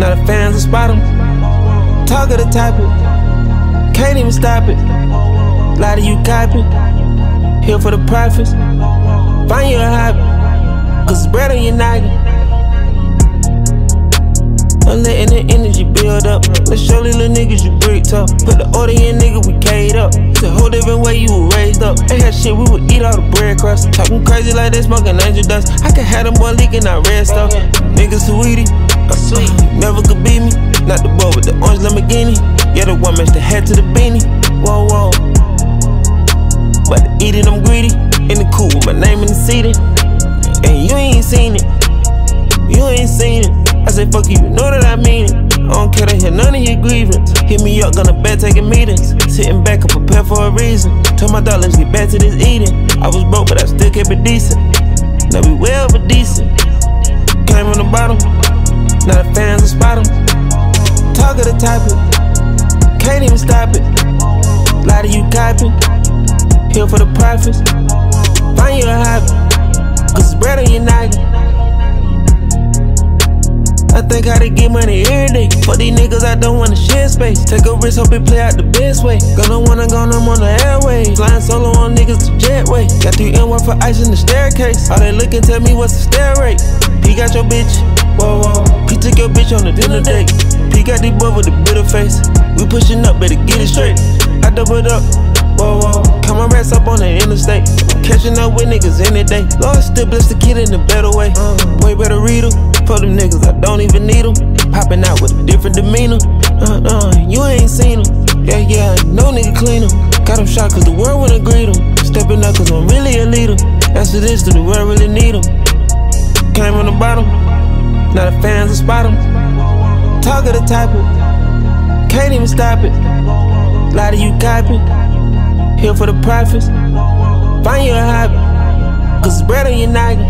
Now the fans will spot him. Talk of the topic. Can't even stop it. Lot of you copy. Here for the profits. Find you a hobby. Cause it's bread on your noggin. I'm letting the energy build up. Let's show these little niggas you break tough. Put the order in, nigga, we K'd up. It's a whole different way you were raised up. They had shit, we would eat all the bread crust. Talking crazy like they smoking angel dust. I could have them boy leaking out red stuff. Niggas I mean it. I don't care to hear none of your grievance. Hit me up, Gunna bed taking meetings. Sitting back, and prepare for a reason. Told my dog, get back to this eating. I was broke, but I still kept it decent. Now we well but decent. Came from the bottom, now the fans will spot 'em. Talk of the topic, can't even stop it. Lie to you copy, here for the profits. Find you a hobby, cause it's bread on your noggin. I think how to get money every day. For these niggas, I don't wanna share space. Take a risk, hope it play out the best way. Gonna wanna go them on the airways. Flying solo on niggas to jetway. Got three N1 for ice in the staircase. All they looking, tell me what's the stair rate. P got your bitch, whoa whoa. P took your bitch on the dinner date. P got these boy with the bitter face. We pushing up, better get it straight. I doubled up, whoa whoa. Come my rats up on the interstate. Catching up with niggas any day. Lord still bless the kid in a better way. Uh, way better read 'em. For them niggas, I don't even need them. Popping out with a different demeanor. Uh, uh, you ain't seen them. Yeah, yeah, no nigga clean them. Got them shot cause the world wouldn't greet them. Stepping up cause I'm really a leader. That's what this, do the world really need them. Came from the bottom, now the fans will spot them. Talk of the topic, can't even stop it. A lot of you copy, here for the profits. Find you a hobby, cause it's your noggin.